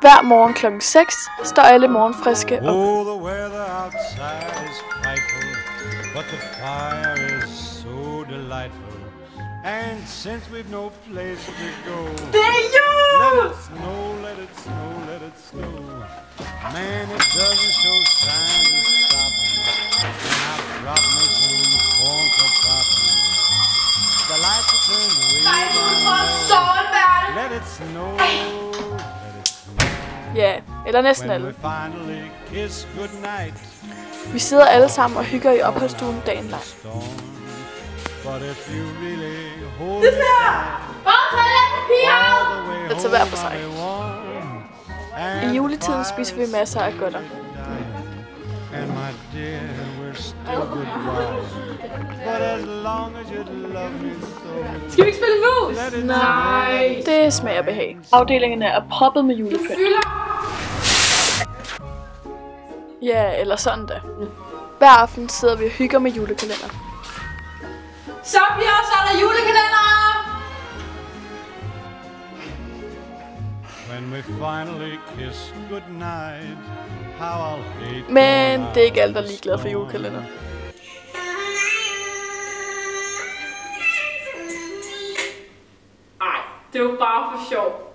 Hver morgen klokken 6 står alle morgenfriske op. Oh, the weather outside is frightful, but the fire is so delightful. And since we've no place to go, Det er jul! let it snow, let it snow, let it snow. Man, it doesn't show signs of stopping. And I've dropped me some corn for popping. The lights are turned way Nej, du down får low. Let it snow, let it Ja, eller næsten alle. Vi sidder alle sammen og hygger i opholdsstuen dagen lang. Det der! Bare tager hver for sig. I juletiden spiser vi masser af godter. And my dear, we're still goodbye. But as long as you love me so, Skal vi ikke spille mus? let it Nej. Det smager behag. Afdelingerne er proppet med julepynt. Fylder. Ja, eller sådan da. Hver aften sidder vi og hygger med julekalender. Så bliver så er der julekalender! When we finally kiss goodnight, how I'll hate Men det er ikke alle, der er the ligeglade for julekalender. Ej, det var bare for sjov.